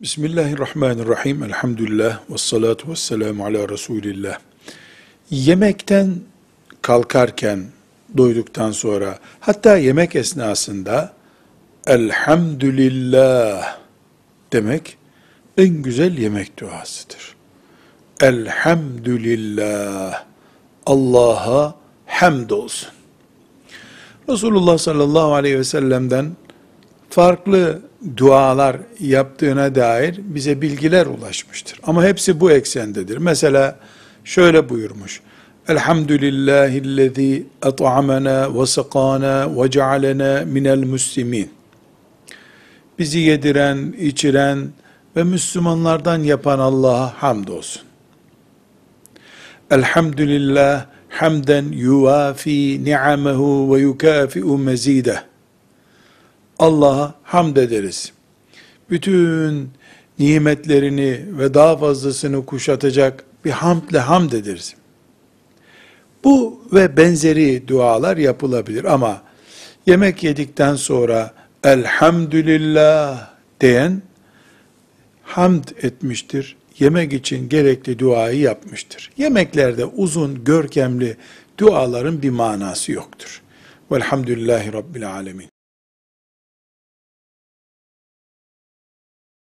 Bismillahirrahmanirrahim. Elhamdülillah. Ve salatu ve selamu ala Resulillah. Yemekten kalkarken, doyduktan sonra, hatta yemek esnasında, Elhamdülillah demek, en güzel yemek duasıdır. Elhamdülillah. Allah'a hamd olsun. Resulullah sallallahu aleyhi ve sellem'den farklı dualar yaptığına dair bize bilgiler ulaşmıştır. Ama hepsi bu eksendedir. Mesela şöyle buyurmuş. Elhamdülillahillezî et'amena ve sakana ve cealena minel muslimin. Bizi yediren, içiren ve Müslümanlardan yapan Allah'a hamdolsun. Elhamdülillah hamden yuvafi ni'amehu ve yukafi'u mezideh. Allah'a hamd ederiz. Bütün nimetlerini ve daha fazlasını kuşatacak bir hamdle hamd ederiz. Bu ve benzeri dualar yapılabilir ama yemek yedikten sonra elhamdülillah diyen hamd etmiştir. Yemek için gerekli duayı yapmıştır. Yemeklerde uzun, görkemli duaların bir manası yoktur. Velhamdülillahi Rabbil Alemin.